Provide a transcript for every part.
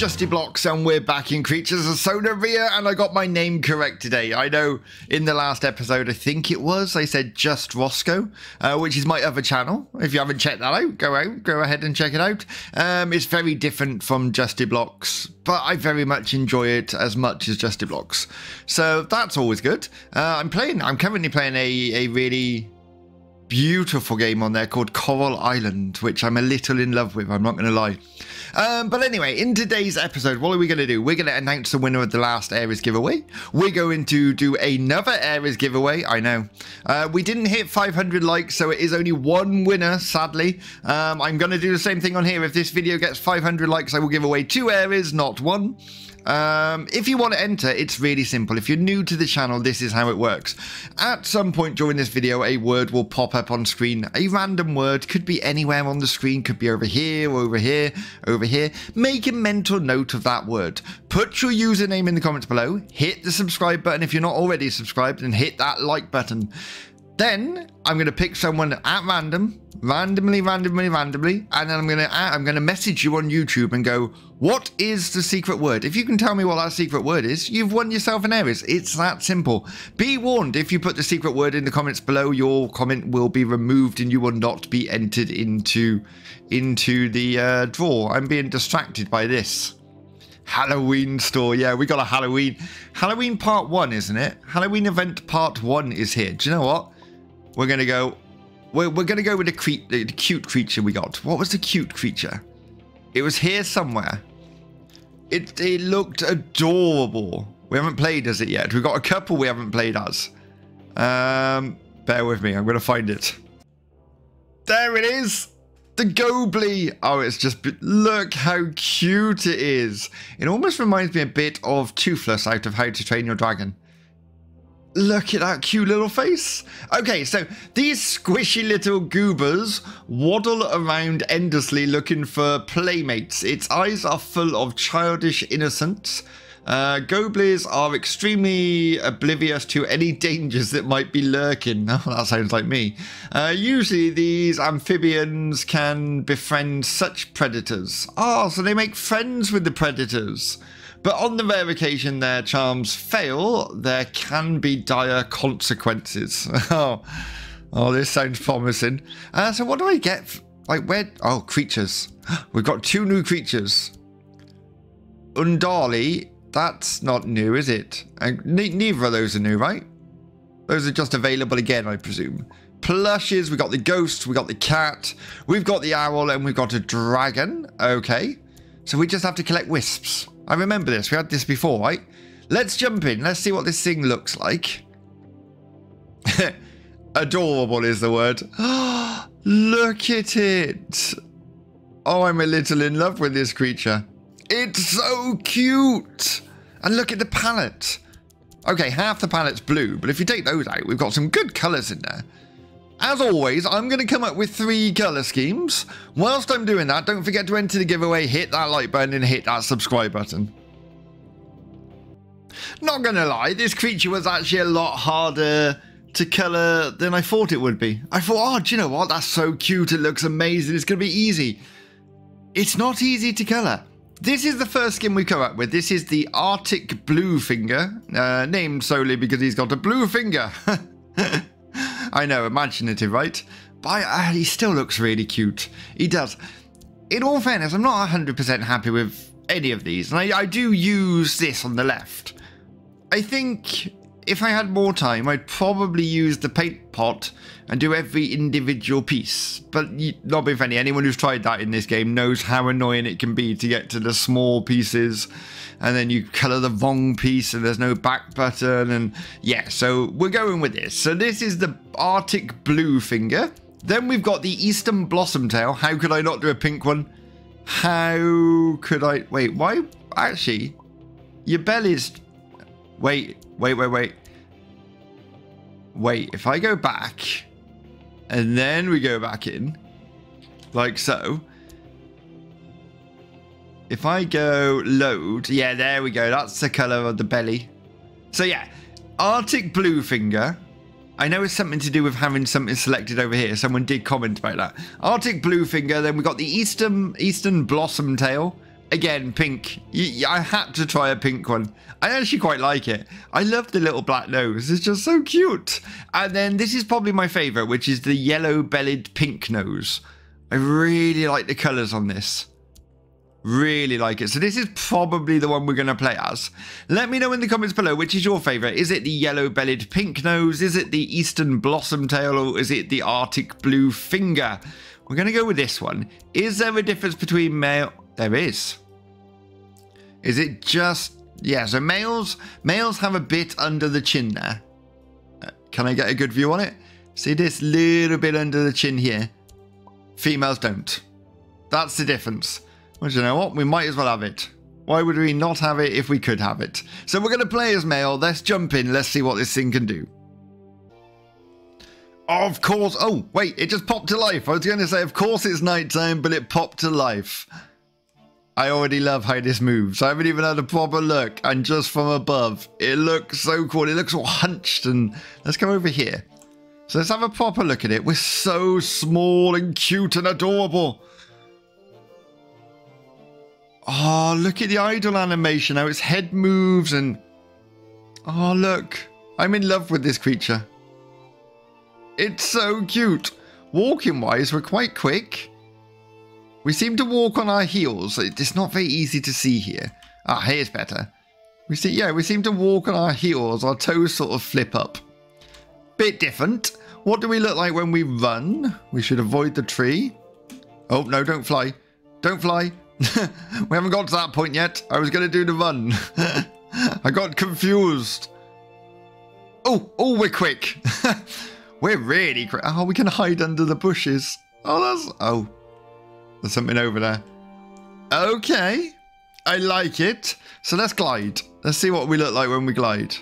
Justyblox and we're back in Creatures of Sonaria and I got my name correct today. I know in the last episode, I think it was, I said Just Rossgo, uh, which is my other channel. If you haven't checked that out, go out, go ahead and check it out. Um, it's very different from Justyblox, but I very much enjoy it as much as Justyblox. So that's always good. Uh, I'm playing, I'm currently playing a, a really beautiful game on there called Coral Island, which I'm a little in love with, I'm not going to lie. Um, but anyway, in today's episode, what are we going to do? We're going to announce the winner of the last Aeries giveaway. We're going to do another Aeries giveaway. I know. Uh, we didn't hit 500 likes, so it is only one winner, sadly. Um, I'm going to do the same thing on here. If this video gets 500 likes, I will give away two Aeries, not one. Um, if you want to enter, it's really simple. If you're new to the channel, this is how it works. At some point during this video, a word will pop up on screen. A random word could be anywhere on the screen, could be over here, over here, over here. Make a mental note of that word. Put your username in the comments below. Hit the subscribe button if you're not already subscribed and hit that like button. Then I'm going to pick someone at random, randomly, randomly, randomly, and then I'm going to I'm going to message you on YouTube and go, "What is the secret word?" If you can tell me what that secret word is, you've won yourself an Aeries. It's that simple. Be warned: if you put the secret word in the comments below, your comment will be removed and you will not be entered into into the uh, draw. I'm being distracted by this. Halloween store. Yeah, we got a Halloween. Halloween part one, isn't it? Halloween event part one is here. Do you know what? We're going to go... We're, we're going to go with the, the cute creature we got. What was the cute creature? It was here somewhere. It, it looked adorable. We haven't played as it yet. We've got a couple we haven't played as. Um, bear with me. I'm going to find it. There it is. The Gobli. Oh, it's just... Look how cute it is. It almost reminds me a bit of Toothless out of How to Train Your Dragon. Look at that cute little face. Okay, so these squishy little goobers waddle around endlessly looking for playmates. Its eyes are full of childish innocence. Uh, Goblis are extremely oblivious to any dangers that might be lurking. That sounds like me. Uh, usually these amphibians can befriend such predators. Oh, so they make friends with the predators. But on the rare occasion their charms fail, there can be dire consequences. oh, oh, this sounds promising. Uh, so what do I get? Like where? Oh, creatures. We've got two new creatures. Undali, that's not new, is it? And neither of those are new, right? Those are just available again, I presume. Plushes, we got the ghost, we got the cat, we've got the owl, and we've got a dragon. Okay. So we just have to collect wisps. I remember this. We had this before, right? Let's jump in. Let's see what this thing looks like. Adorable is the word. Look at it. Oh, I'm a little in love with this creature. It's so cute. And look at the palette. Okay, half the palette's blue, but if you take those out, we've got some good colours in there. As always, I'm going to come up with three colour schemes. Whilst I'm doing that, don't forget to enter the giveaway, hit that like button and hit that subscribe button. Not going to lie, this creature was actually a lot harder to colour than I thought it would be. I thought, oh, do you know what? That's so cute. It looks amazing. It's going to be easy. It's not easy to colour. This is the first skin we come up with. This is the Arctic Blue Finger, uh, named solely because he's got a blue finger. I know, imaginative, right? But uh, he still looks really cute. He does. In all fairness, I'm not 100% happy with any of these. And I, I do use this on the left. I think if I had more time, I'd probably use the paint pot and do every individual piece. But not being funny, anyone who's tried that in this game knows how annoying it can be to get to the small pieces and then you color the wrong piece and there's no back button and yeah, so we're going with this. So this is the Arctic Blue Finger. Then we've got the Eastern Blossom Tail. How could I not do a pink one? How could I... Wait, why? Actually, your belly's... Wait, wait, wait, wait. Wait, if I go back and then we go back in like so if I go load, yeah, there we go. That's the color of the belly. So yeah, Arctic Blue Finger. I know it's something to do with having something selected over here. Someone did comment about that. Arctic Blue Finger. Then we got the Eastern Eastern Blossom Tail. Again, pink. I had to try a pink one. I actually quite like it. I love the little black nose. It's just so cute. And then this is probably my favourite, which is the yellow-bellied pink nose. I really like the colours on this. Really like it. So this is probably the one we're going to play as. Let me know in the comments below which is your favourite. Is it the yellow-bellied pink nose? Is it the eastern blossom tail? Or is it the arctic blue finger? We're going to go with this one. Is there a difference between male... There is. Is it just... Yeah, so males, males have a bit under the chin there. Uh, can I get a good view on it? See this little bit under the chin here? Females don't. That's the difference. Well, you know what? We might as well have it. Why would we not have it if we could have it? So we're going to play as male. Let's jump in. Let's see what this thing can do. Of course. Oh, wait. It just popped to life. I was going to say, of course it's nighttime, but it popped to life. I already love how this moves. I haven't even had a proper look. And just from above, it looks so cool. It looks all hunched. And let's come over here. So let's have a proper look at it. We're so small and cute and adorable. Oh, look at the idle animation, how its head moves and... Oh, look. I'm in love with this creature. It's so cute. Walking-wise, we're quite quick. We seem to walk on our heels. It's not very easy to see here. Ah, here's better. We see, yeah, we seem to walk on our heels. Our toes sort of flip up. Bit different. What do we look like when we run? We should avoid the tree. Oh, no, don't fly. Don't fly. we haven't got to that point yet. I was going to do the run. I got confused. Oh, oh, we're quick. we're really quick. Oh, we can hide under the bushes. Oh, that's... Oh, there's something over there. Okay. I like it. So let's glide. Let's see what we look like when we glide.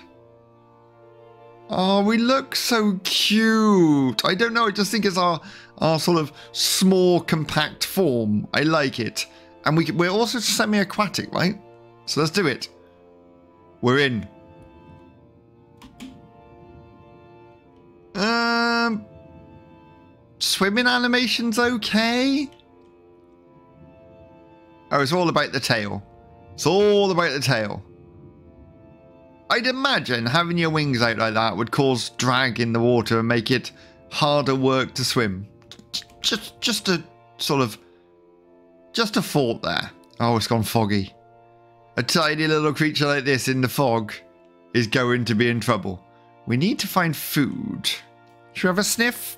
Oh, we look so cute. I don't know. I just think it's our, our sort of small, compact form. I like it. And we, we're also semi-aquatic, right? So let's do it. We're in. Um, swimming animation's okay. Oh, it's all about the tail. It's all about the tail. I'd imagine having your wings out like that would cause drag in the water and make it harder work to swim. Just, just a sort of just a thought there. Oh, it's gone foggy. A tiny little creature like this in the fog is going to be in trouble. We need to find food. Should we have a sniff?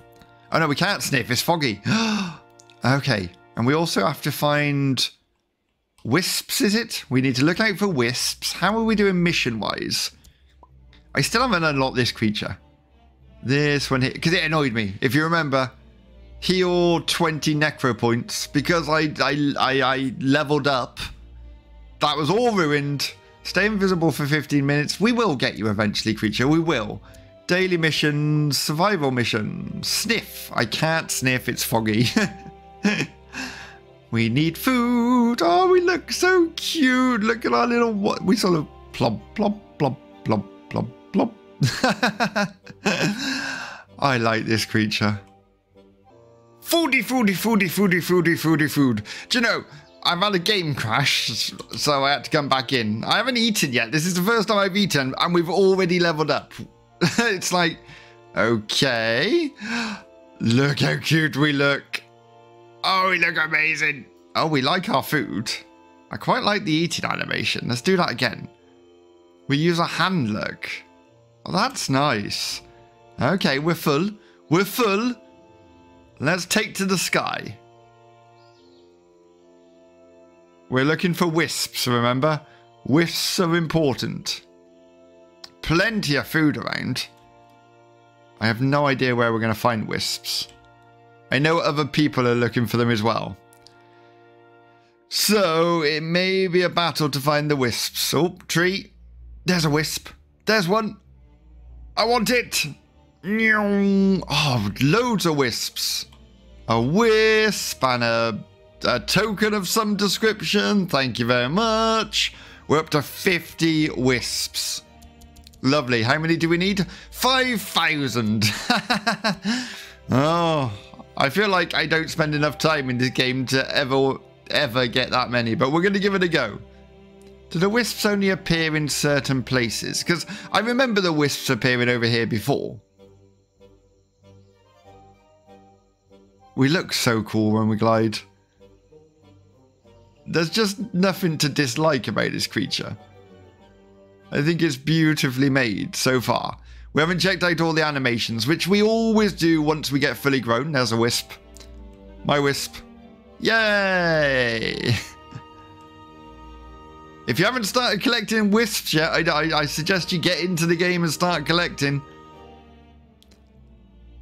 Oh no, we can't sniff. It's foggy. okay. And we also have to find wisps, is it? We need to look out for wisps. How are we doing mission-wise? I still haven't unlocked this creature. This one here. Because it annoyed me. If you remember, heal 20 necro points because I, I, I, I leveled up. That was all ruined. Stay invisible for 15 minutes. We will get you eventually, creature. We will. Daily mission, survival mission, sniff. I can't sniff, it's foggy. we need food. Oh, we look so cute. Look at our little, what we sort of plop, plop, plop, plop, plop, plop. I like this creature. Foodie, foodie, foodie, foodie, foodie, foodie, food. Do you know, I've had a game crash, so I had to come back in. I haven't eaten yet. This is the first time I've eaten, and we've already leveled up. it's like, okay. Look how cute we look. Oh, we look amazing. Oh, we like our food. I quite like the eating animation. Let's do that again. We use a hand look. Oh, that's nice. Okay, we're full. We're full. Let's take to the sky. We're looking for wisps, remember? Wisps are important. Plenty of food around. I have no idea where we're going to find wisps. I know other people are looking for them as well. So, it may be a battle to find the wisps. Oh, tree. There's a wisp. There's one. I want it. Oh, loads of wisps a wisp and a, a token of some description. Thank you very much. We're up to 50 wisps. Lovely. How many do we need? 5,000. oh, I feel like I don't spend enough time in this game to ever ever get that many, but we're going to give it a go. Do the wisps only appear in certain places? Because I remember the wisps appearing over here before. We look so cool when we glide. There's just nothing to dislike about this creature. I think it's beautifully made so far. We haven't checked out all the animations, which we always do once we get fully grown. There's a wisp. My wisp. Yay! if you haven't started collecting wisps yet, I, I, I, suggest you get into the game and start collecting.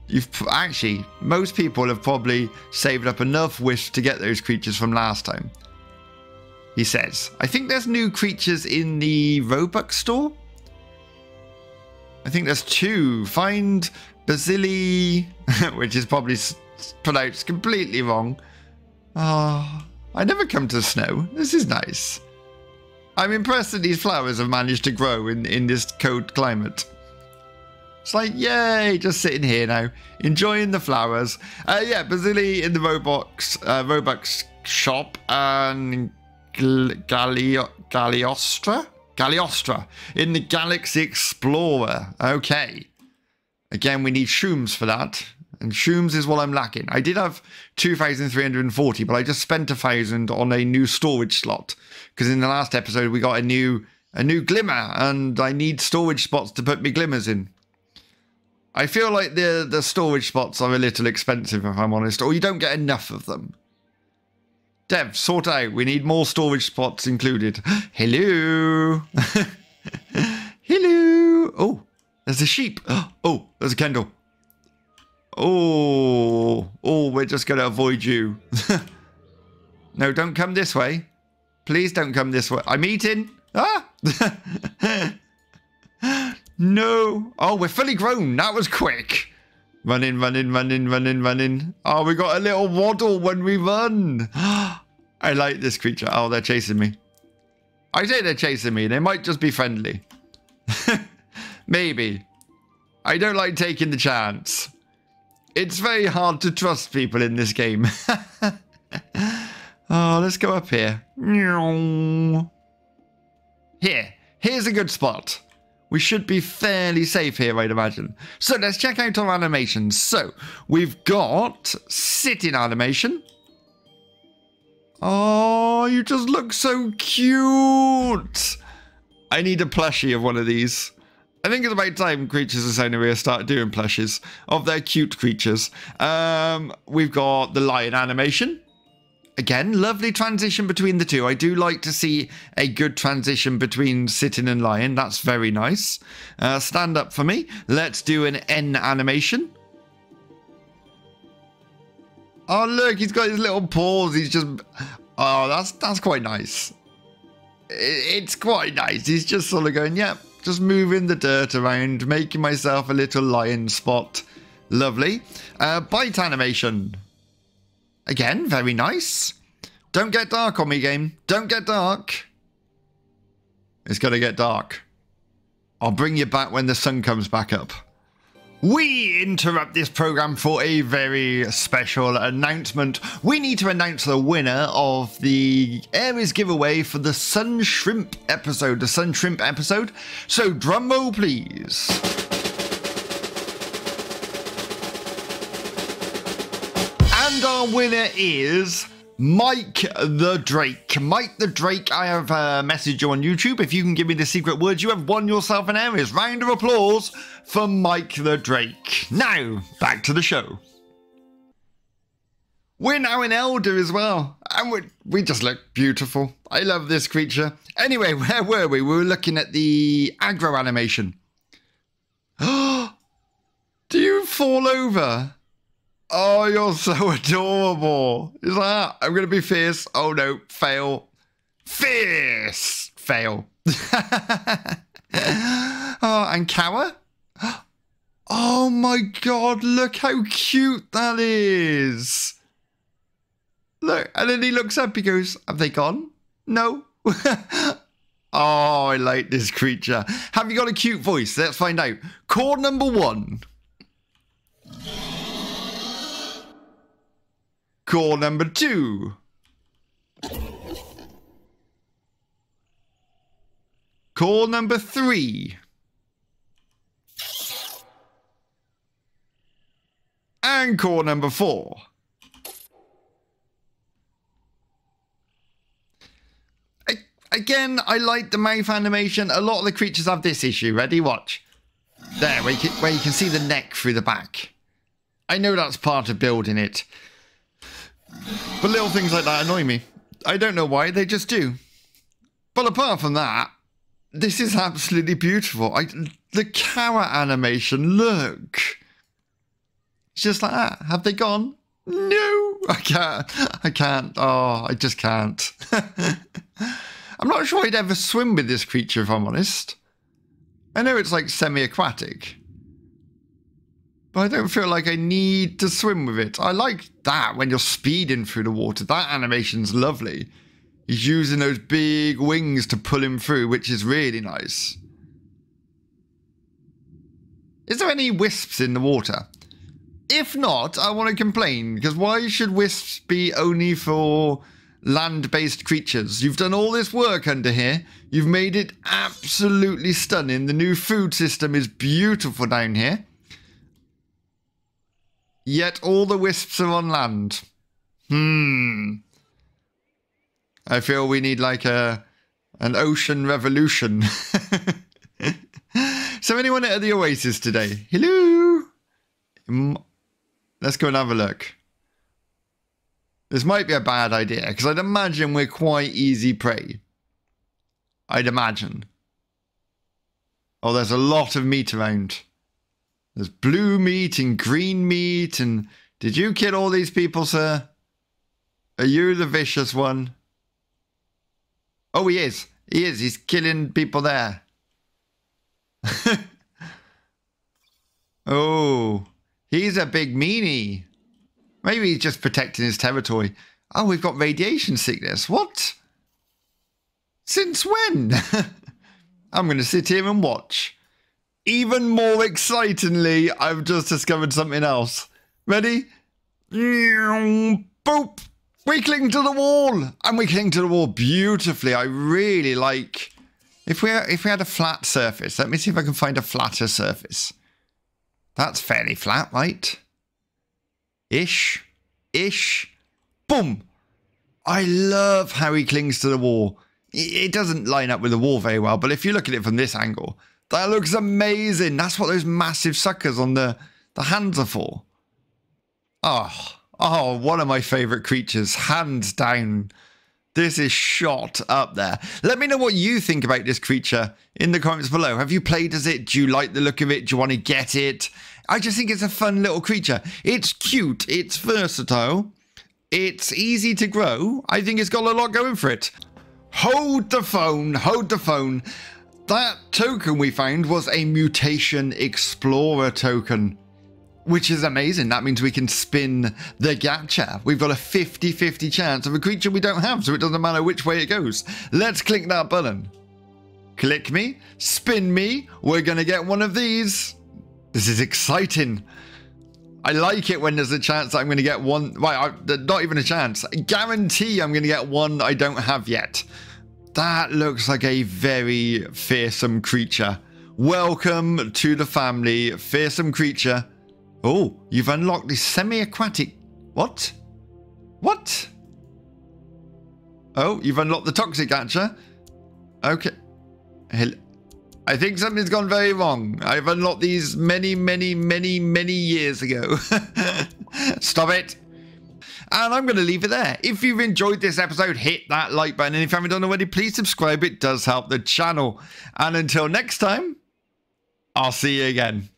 You've actually, most people have probably saved up enough wisps to get those creatures from last time. He says, I think there's new creatures in the Robux store. I think there's two. Find Basili, which is probably pronounced completely wrong. Oh, I never come to snow. This is nice. I'm impressed that these flowers have managed to grow in, in this cold climate. It's like, yay, just sitting here now, enjoying the flowers. Uh, yeah, Basili in the Robux, uh, Robux shop and Galio Galiostra? Galiostra in the Galaxy Explorer. Okay. Again, we need shrooms for that. And shrooms is what I'm lacking. I did have 2,340, but I just spent a thousand on a new storage slot. Because in the last episode we got a new a new glimmer, and I need storage spots to put my glimmers in. I feel like the the storage spots are a little expensive, if I'm honest, or you don't get enough of them. Dev, sort out. We need more storage spots included. Hello. Hello. Oh, there's a sheep. Oh, there's a Kendall. Oh, oh, we're just going to avoid you. no, don't come this way. Please don't come this way. I'm eating. Ah! no. Oh, we're fully grown. That was quick. Running, running, running, running, running. Oh, we got a little waddle when we run. I like this creature. Oh, they're chasing me. I say they're chasing me. They might just be friendly. Maybe. I don't like taking the chance. It's very hard to trust people in this game. oh, let's go up here. Here. Here's a good spot. We should be fairly safe here, I'd imagine. So let's check out our animations. So we've got sitting animation. Oh, you just look so cute. I need a plushie of one of these. I think it's about time Creatures of Sonaria start doing plushes of their cute creatures. Um, we've got the lion animation. Again, lovely transition between the two. I do like to see a good transition between sitting and lying. That's very nice. Uh, stand up for me. Let's do an N animation. Oh, look, he's got his little paws. He's just... Oh, that's that's quite nice. It's quite nice. He's just sort of going, yeah, just moving the dirt around, making myself a little lion spot. Lovely. Uh, bite animation. Again, very nice. Don't get dark on me, game. Don't get dark. It's going to get dark. I'll bring you back when the sun comes back up. We interrupt this program for a very special announcement. We need to announce the winner of the Aeries giveaway for the Sun Shrimp episode, the Sun Shrimp episode. So, drum roll, please. Our winner is Mike the Drake. Mike the Drake, I have a message on YouTube. If you can give me the secret words, you have won yourself an Aeries. Round of applause for Mike the Drake. Now, back to the show. We're now an elder as well, and we we just look beautiful. I love this creature. Anyway, where were we? We were looking at the aggro animation. Do you fall over? Oh, you're so adorable. Is that? I'm going to be fierce. Oh, no. Fail. Fierce. Fail. oh, and cower? Oh my god, look how cute that is. Look, and then he looks up, he goes, Have they gone? No. oh, I like this creature. Have you got a cute voice? Let's find out. Chord number one. Call number two. Call number three. And call number four. Again, I like the mouth animation. A lot of the creatures have this issue. Ready? Watch. There, where you can, where you can see the neck through the back. I know that's part of building it, but little things like that annoy me. I don't know why, they just do. But apart from that, this is absolutely beautiful. I, the carrot animation, look. It's just like that. Have they gone? No, I can't. I can't. Oh, I just can't. I'm not sure I'd ever swim with this creature, if I'm honest. I know it's like semi-aquatic. But I don't feel like I need to swim with it. I like that when you're speeding through the water. That animation's lovely. He's using those big wings to pull him through, which is really nice. Is there any wisps in the water? If not, I want to complain, because why should wisps be only for land-based creatures? You've done all this work under here. You've made it absolutely stunning. The new food system is beautiful down here. Yet all the wisps are on land. Hmm. I feel we need like a an ocean revolution. so anyone at the Oasis today? Hello? Let's go and have a look. This might be a bad idea, because I'd imagine we're quite easy prey. I'd imagine. Oh, there's a lot of meat around. There's blue meat and green meat and... Did you kill all these people, sir? Are you the vicious one? Oh, he is. He is. He's killing people there. oh, he's a big meanie. Maybe he's just protecting his territory. Oh, we've got radiation sickness. What? Since when? I'm going to sit here and watch. Even more excitingly, I've just discovered something else. Ready? Boop! We cling to the wall! And we cling to the wall beautifully. I really like... If we, if we had a flat surface, let me see if I can find a flatter surface. That's fairly flat, right? Ish. Ish. Boom! I love how he clings to the wall. It doesn't line up with the wall very well, but if you look at it from this angle, that looks amazing. That's what those massive suckers on the, the hands are for. Oh, oh, one of my favorite creatures, hands down. This is shot up there. Let me know what you think about this creature in the comments below. Have you played as it? Do you like the look of it? Do you want to get it? I just think it's a fun little creature. It's cute. It's versatile. It's easy to grow. I think it's got a lot going for it. Hold the phone. Hold the phone. That token we found was a Mutation Explorer token, which is amazing. That means we can spin the gacha. We've got a 50-50 chance of a creature we don't have, so it doesn't matter which way it goes. Let's click that button. Click me, spin me, we're going to get one of these. This is exciting. I like it when there's a chance I'm going to get one. Right, I, not even a chance. I guarantee I'm going to get one I don't have yet. That looks like a very fearsome creature. Welcome to the family, fearsome creature. Oh, you've unlocked the semi-aquatic... What? What? Oh, you've unlocked the toxic catcher. Okay. I think something's gone very wrong. I've unlocked these many, many, many, many years ago. Stop it. And I'm going to leave it there. If you've enjoyed this episode, hit that like button. And if you haven't done already, please subscribe. It does help the channel. And until next time, I'll see you again.